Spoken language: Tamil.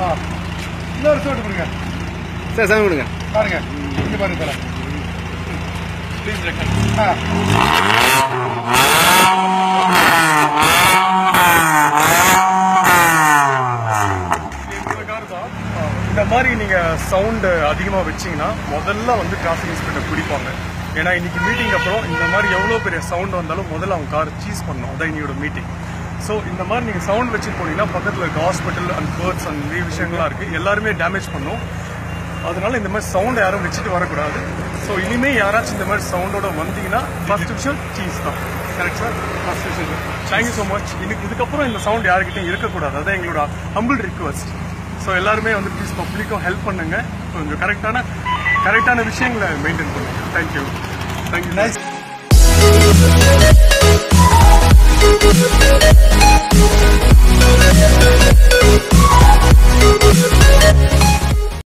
ஆ. இன்னொரு சோட்டு கொடுங்க. சார் சாமி கொடுங்க. பாருங்க. இங்க பாருங்க தல. ப்ளீஸ் ரெக்கார்ட் ஆ. இந்த மாதிரி நீங்க சவுண்ட் அதிகமா வச்சீங்கன்னா முதல்ல வந்து டிராஃபிக் இன்ஸ்பெக்டர் பிடிப்பாங்க. ஏன்னா இன்னைக்கு மீட்டிங் அப்புறம் இந்த மாதிரி எவ்வளோ பெரிய சவுண்ட் வந்தாலும் முதல்ல அவங்க கார் சீஸ் பண்ணணும். அதான் இன்னையோட மீட்டிங் ஸோ இந்த மாதிரி நீங்கள் சவுண்ட் வச்சுட்டு போனீங்கன்னா பக்கத்தில் இருக்க ஹாஸ்பிட்டல் அண்ட் பேர்ட்ஸ் அண்ட் நிறைய விஷயங்கள்லாம் இருக்குது எல்லாருமே டேமேஜ் பண்ணும். அதனால இந்த மாதிரி சவுண்ட் யாரும் வச்சுட்டு வரக்கூடாது. ஸோ இனிமேல் யாராச்சும் இந்த மாதிரி சவுண்டோட வந்தீங்கன்னா ஃபர்ஸ்ட் விஷயம் சீஸ் தான். கரெக்ட் சார் ஃபர்ஸ்ட் விஷயம் தேங்க்யூ ஸோ மச் இன்னைக்கு இதுக்கப்புறம் இந்த சவுண்ட் யாருக்கிட்டையும் இருக்கக்கூடாது. அதான் எங்களோட ஹம்பிள் ரிக்வஸ்ட் ஸோ எல்லாருமே வந்து ப்ளீஸ் பப்ளிக்கும் ஹெல்ப் பண்ணுங்க. கொஞ்சம் கரெக்டான கரெக்டான விஷயங்களை மெயின்டைன் பண்ணுங்க. Thank you thank you nice